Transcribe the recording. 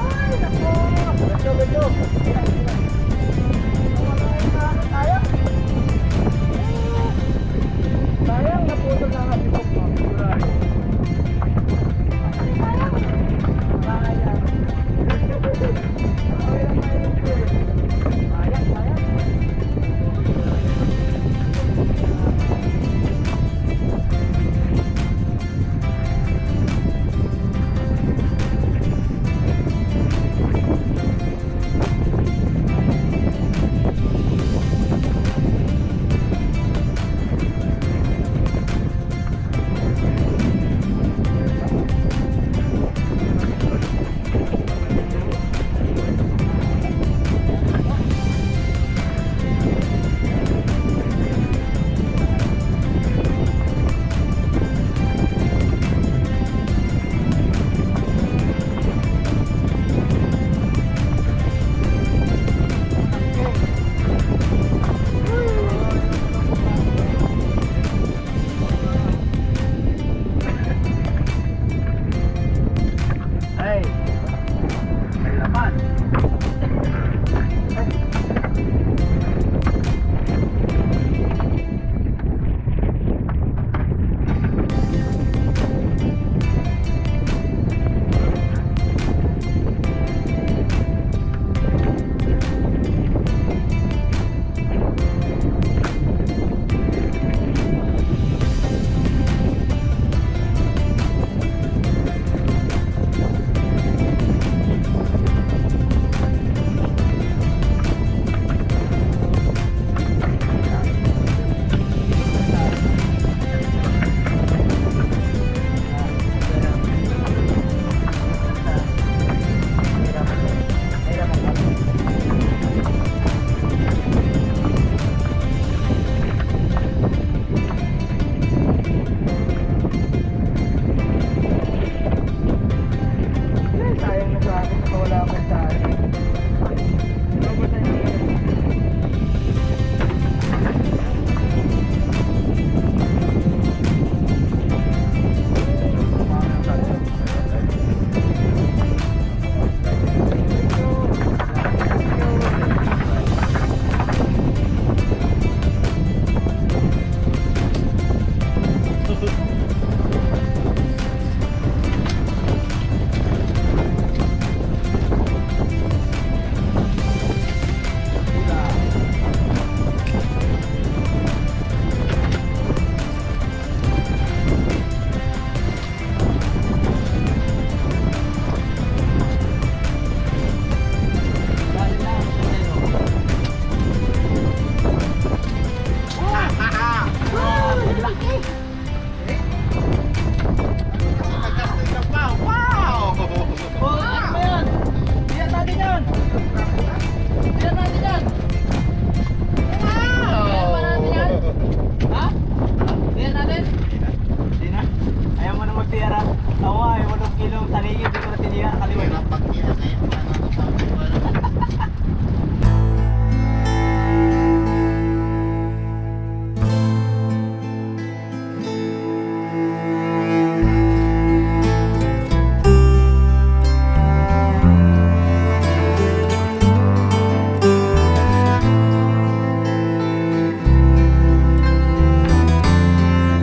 ¡Ay,